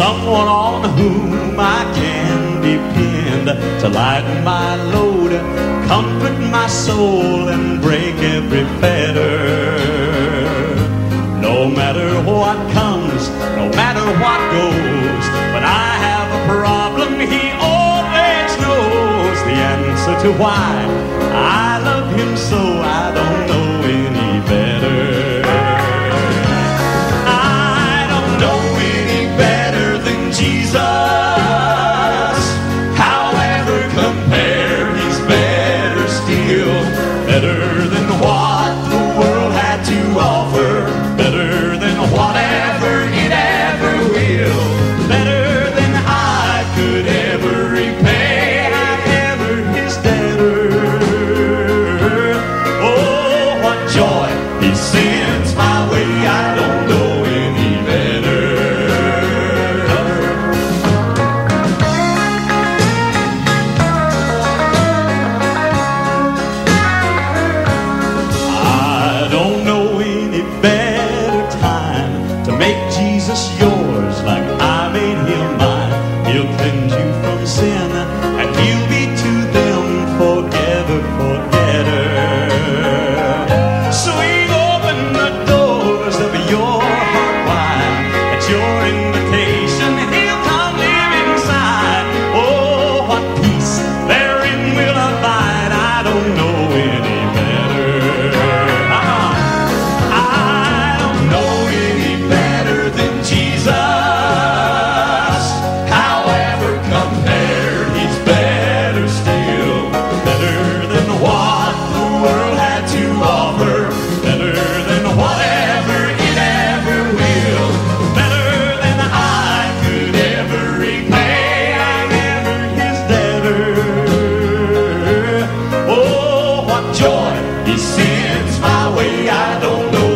someone on whom I can depend to lighten my load, comfort my soul, and break every fetter. No matter what comes, no matter what goes, when I have a problem, he always knows the answer to why I love him so I don't Better than what the world had to offer. Better than whatever it ever will. Better than I could ever repay. I ever his debtor. Oh, what joy he sends my way. I Jesus yours like I Since my way, I don't know.